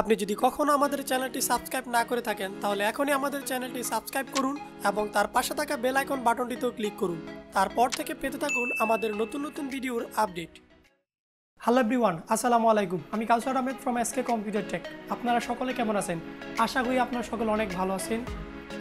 আপনি যদি কখনো আমাদের চ্যানেলটি সাবস্ক্রাইব না করে থাকেন, তাহলে এখনই আমাদের চ্যানেলটি সাবস্ক্রাইব করুন এবং তার পাশে থাকা বেল আইকন বাটনটিতেও ক্লিক করুন। তারপর থেকে পেতে থাকুন আমাদের নতুন নতুন ভিডিওর আপডেট। হ্যালো এভরিওয়ান আসসালামু আলাইকুম। আমি Kawsar Ahmed from SK computer tech আপনারা সকলে কেমন আছেন? আশা করি আপনারা সকলে অনেক ভালো আছেন।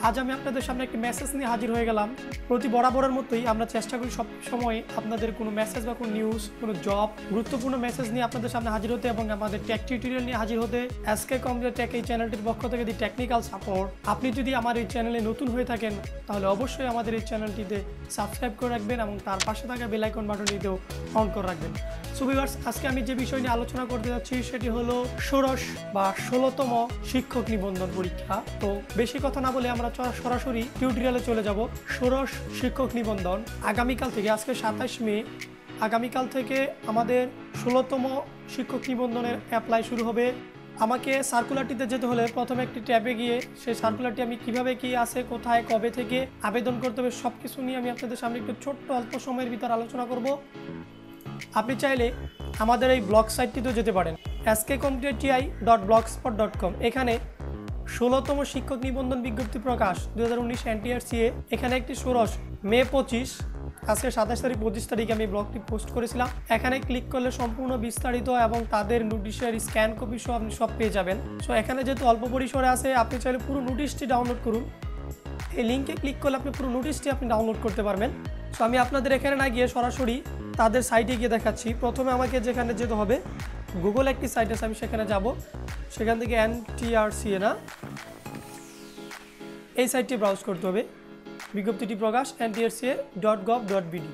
আজ আমি আপনাদের সামনে একটি মেসেজ নিয়ে হাজির হয়ে গেলাম। প্রতি বরাবরের মতোই আমরা চেষ্টা করি সব সময় আপনাদের কোনো মেসেজ বা কোনো নিউজ কোনো জব গুরুত্বপূর্ণ মেসেজ নিয়ে আপনাদের সামনে হাজির হতে এবং আমাদের টেক টিউটোরিয়াল নিয়ে হাজির হতে। এসকে কম্পিউটার টেক এই চ্যানেলটির পক্ষ থেকে দি টেকনিক্যাল সাপোর্ট আপনি যদি আমার এই চ্যানেলে নতুন হয়ে থাকেন, তাহলে অবশ্যই আমাদের এই চ্যানেলটিতে সাবস্ক্রাইব করে রাখবেন এবং তার পাশে থাকা বেলাইকন বাটনটিতেও অন করে রাখবেন। সো ভিউয়ার্স আজকে আমি যে বিষয় নিয়ে আলোচনা করতে যাচ্ছি সেটি হলো ষোড়শ বা ষোলোতম শিক্ষক নিবন্ধন পরীক্ষা। তো বেশি কথা না বলে আমরা সরাসরি টিউটোরিয়ালে চলে যাব। ষোড়শ শিক্ষক নিবন্ধন আগামীকাল থেকে, আজকে সাতাশ মে, আগামীকাল থেকে আমাদের ষোলোতম শিক্ষক নিবন্ধনের অ্যাপ্লাই শুরু হবে। আমাকে সার্কুলারটিতে যেতে হলে প্রথমে একটি ট্যাবে গিয়ে সেই সার্কুলারটি আমি কীভাবে কি আছে, কোথায়, কবে থেকে আবেদন করতে হবে সব কিছু নিয়ে আমি আপনাদের সামনে একটু ছোট্ট অল্প সময়ের ভিতর আলোচনা করব। আপনি চাইলে আমাদের এই ব্লগ সাইটটিতেও যেতে পারেন। SK computer dot blogspot dot com এখানে ষোলোতম শিক্ষক নিবন্ধন বিজ্ঞপ্তি প্রকাশ দু হাজার উনিশ এনটিআরসিএ। এখানে একটি ষোড়শ, মে পঁচিশ, আজকে সাতাশ তারিখ, পঁচিশ তারিখে আমি ব্লগটি পোস্ট করেছিলাম। এখানে ক্লিক করলে সম্পূর্ণ বিস্তারিত এবং তাদের নোটিশের স্ক্যান কপি সহ আপনি সব পেয়ে যাবেন। সো এখানে যেহেতু অল্প পরিসরে আছে, আপনি চাইলে পুরো নোটিশটি ডাউনলোড করুন। এই লিঙ্কে ক্লিক করলে আপনি পুরো নোটিশটি আপনি ডাউনলোড করতে পারবেন। সো আমি আপনাদের এখানে না গিয়ে সরাসরি তাদের সাইটে গিয়ে দেখাচ্ছি। প্রথমে আমাকে যেখানে যেতে হবে গুগল একটি সাইট আছে, আমি সেখানে যাব। সেখান থেকে এনটিআরসিএ না। এই সাইটটি ব্রাউজ করতে হবে। বিজ্ঞপ্তিটি প্রকাশ NTRCA dot gov dot BD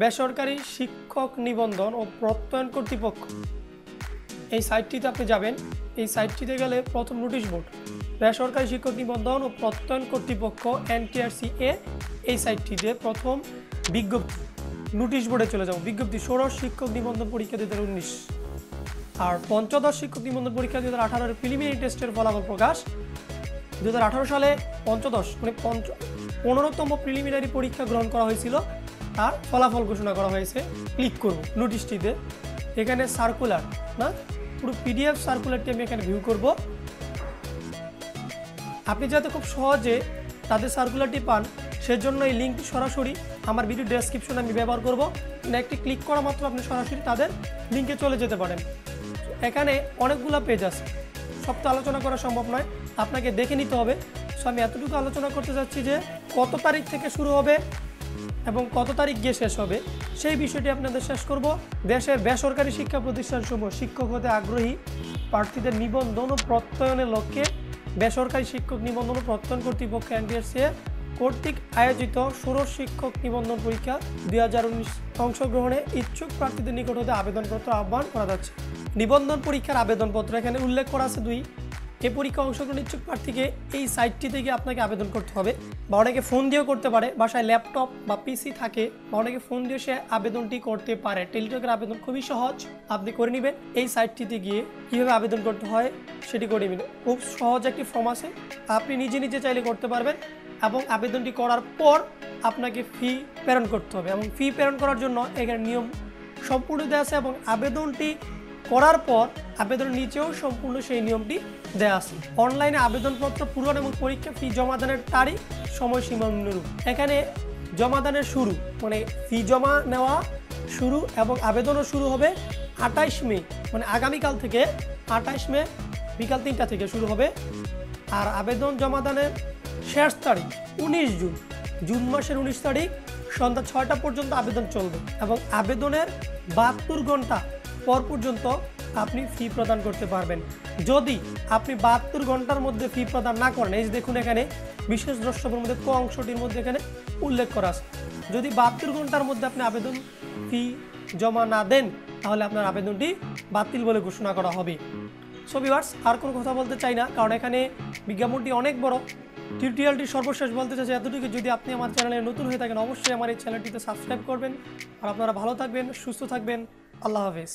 বেসরকারি শিক্ষক নিবন্ধন ও প্রত্যয়ন কর্তৃপক্ষ। এই সাইটটিতে আপনি যাবেন। এই সাইটটিতে গেলে প্রথম নোটিশ বোর্ড বেসরকারি শিক্ষক নিবন্ধন ও প্রত্যয়ন কর্তৃপক্ষ এনটিআরসিএ এই সাইটটিতে প্রথম বিজ্ঞপ্তি। নোটিশ বোর্ডে চলে যাব। বিজ্ঞপ্তি, ষোড়শ শিক্ষক নিবন্ধন পরীক্ষা দু হাজার উনিশ। আর পঞ্চদশ শিক্ষক নিবন্ধন পরীক্ষা দু হাজার আঠারোর প্রিলিমিনারি টেস্টের ফলাফল প্রকাশ। দু হাজার আঠারো সালে পঞ্চদশ মানে পঞ্চ, পনেরোতম প্রিলিমিনারি পরীক্ষা গ্রহণ করা হয়েছিল। তার ফলাফল ঘোষণা করা হয়েছে। ক্লিক করব নোটিশটিতে। এখানে সার্কুলার না? পুরো পিডিএফ সার্কুলারটি আমি এখানে ভিউ করব। আপনি যাতে খুব সহজে তাদের সার্কুলারটি পান সেজন্য এই লিঙ্কটি সরাসরি আমার ভিডিও ডেসক্রিপশনে আমি ব্যবহার করব। একটি ক্লিক করা মাত্র আপনি সরাসরি তাদের লিঙ্কে চলে যেতে পারেন। এখানে অনেকগুলো পেজ আছে। সব তো আলোচনা করা সম্ভব নয়, আপনাকে দেখে নিতে হবে। সো আমি এতটুকু আলোচনা করতে চাচ্ছি যে কত তারিখ থেকে শুরু হবে এবং কত তারিখ গিয়ে শেষ হবে, সেই বিষয়টি আপনাদের শেষ করব। দেশের বেসরকারি শিক্ষা প্রতিষ্ঠানসমূহ শিক্ষক হতে আগ্রহী, প্রার্থীদের নিবন্ধন ও প্রত্যয়নের লক্ষ্যে বেসরকারি শিক্ষক নিবন্ধন ও প্রত্যয়ন কর্তৃপক্ষ এনটিএসসিএ কর্তৃক আয়োজিত ষোড়শ শিক্ষক নিবন্ধন পরীক্ষা দুই হাজার উনিশ অংশগ্রহণে ইচ্ছুক প্রার্থীদের নিকট হতে আবেদনপত্র আহ্বান করা যাচ্ছে। নিবন্ধন পরীক্ষার আবেদনপত্র এখানে উল্লেখ করা আছে দুই। এ পরীক্ষা অংশগ্রহণ ইচ্ছুক প্রার্থীকে এই সাইটটি থেকে আপনাকে আবেদন করতে হবে। বা অনেকে ফোন দিয়েও করতে পারে। বাসায় ল্যাপটপ বা পিসি থাকে। বা অনেকে ফোন দিয়ে সে আবেদনটি করতে পারে। টেলিটকের আবেদন খুবই সহজ। আপনি করে নেবেন। এই সাইটটিতে গিয়ে কীভাবে আবেদন করতে হয় সেটি করে নেবেন। খুব সহজ একটি ফর্ম আছে। আপনি নিজে নিজে চাইলে করতে পারবেন। এবং আবেদনটি করার পর আপনাকে ফি প্রেরণ করতে হবে এবং ফি প্রেরণ করার জন্য এখানে নিয়ম সম্পূর্ণ দেওয়া আছে এবং আবেদনটি করার পর আবেদনের নিচেও সম্পূর্ণ সেই নিয়মটি দেওয়া আছে। অনলাইনে আবেদনপত্র পূরণ এবং পরীক্ষা ফি জমাদানের তারিখ, সময়সীমা অনুরূপ। এখানে জমাদানের শুরু মানে ফি জমা নেওয়া শুরু এবং আবেদনও শুরু হবে আঠাইশ মে মানে আগামীকাল থেকে আঠাইশ মে বিকাল তিনটা থেকে শুরু হবে। আর আবেদন জমাদানের শেষ তারিখ উনিশ জুন। জুন মাসের উনিশ তারিখ সন্ধ্যা ছয়টা পর্যন্ত আবেদন চলবে এবং আবেদনের বাহাত্তর ঘণ্টা পর পর্যন্ত আপনি ফি প্রদান করতে পারবেন। যদি আপনি বাহাত্তর ঘণ্টার মধ্যে ফি প্রদান না করেন, এই দেখুন এখানে, বিশেষ দ্রষ্টব্যের মধ্যে ক অংশটির মধ্যে এখানে উল্লেখ করা আছে। যদি বাহাত্তর ঘণ্টার মধ্যে আপনি আবেদন ফি জমা না দেন, তাহলে আপনার আবেদনটি বাতিল বলে ঘোষণা করা হবে। সো ভিভার্স আর কোনো কথা বলতে চাই না, কারণ এখানে বিজ্ঞাপনটি অনেক বড়। টিউটোরিয়ালটি সর্বশেষ বলতে চাইছে এতটুকু, যদি আপনি আমার চ্যানেলে নতুন হয়ে থাকেন, অবশ্যই আমার এই চ্যানেলটিতে সাবস্ক্রাইব করবেন। আর আপনারা ভালো থাকবেন, সুস্থ থাকবেন। আল্লাহ হাফেজ।